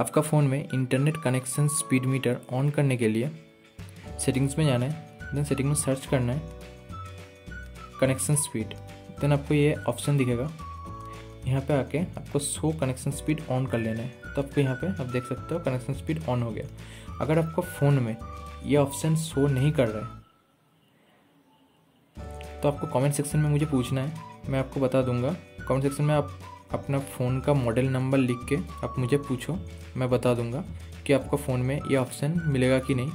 आपका फ़ोन में internet connection speed meter on करने के लिए सेटिंग्स में जाना है देन सेटिंग में सर्च करना है कनेक्शन स्पीड देन आपको ये ऑप्शन दिखेगा। यहाँ पे आके आपको शो कनेक्शन स्पीड ऑन कर लेना है। तो आपको यहाँ पे आप देख सकते हो कनेक्शन स्पीड ऑन हो गया। अगर आपको फ़ोन में ये ऑप्शन शो नहीं कर रहा है तो आपको कमेंट सेक्शन में मुझे पूछना है। मैं आपको बता दूँगा। कमेंट सेक्शन में आप अपना फ़ोन का मॉडल नंबर लिख के आप मुझे पूछो, मैं बता दूँगा कि आपको फ़ोन में ये ऑप्शन मिलेगा कि नहीं।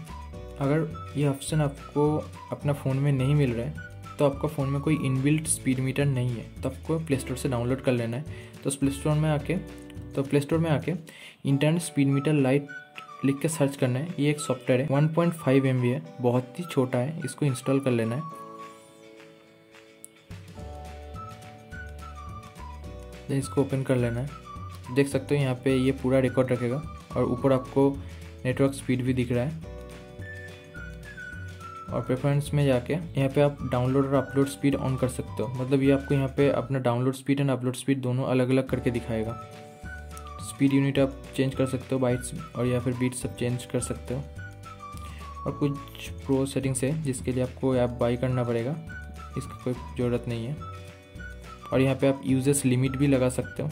अगर ये ऑप्शन आपको अपना फ़ोन में नहीं मिल रहा है तो आपका फ़ोन में कोई इनबिल्ट स्पीड मीटर नहीं है तो आपको प्ले स्टोर से डाउनलोड कर लेना है। तो उस प्ले स्टोर में आके तो प्ले स्टोर में आके इंटरनेट स्पीड मीटर लाइट लिख के सर्च करना है। ये एक सॉफ्टवेयर है 1.5 पॉइंट है, बहुत ही छोटा है, इसको इंस्टॉल कर लेना है। देन इसको ओपन कर लेना है। देख सकते हो यहाँ पे ये पूरा रिकॉर्ड रखेगा और ऊपर आपको नेटवर्क स्पीड भी दिख रहा है। और प्रेफरेंस में जाके यहाँ पे आप डाउनलोड और अपलोड स्पीड ऑन कर सकते हो। मतलब ये आपको यहाँ पे अपना download speed and upload speed दोनों अलग अलग करके दिखाएगा। स्पीड यूनिट आप चेंज कर सकते हो बाइट्स और या फिर बीट्स आप चेंज कर सकते हो। और कुछ प्रो सेटिंग्स है जिसके लिए आपको ऐप बाई करना पड़ेगा। इसकी कोई ज़रूरत नहीं है। और यहाँ पे आप यूज़र्स लिमिट भी लगा सकते हो।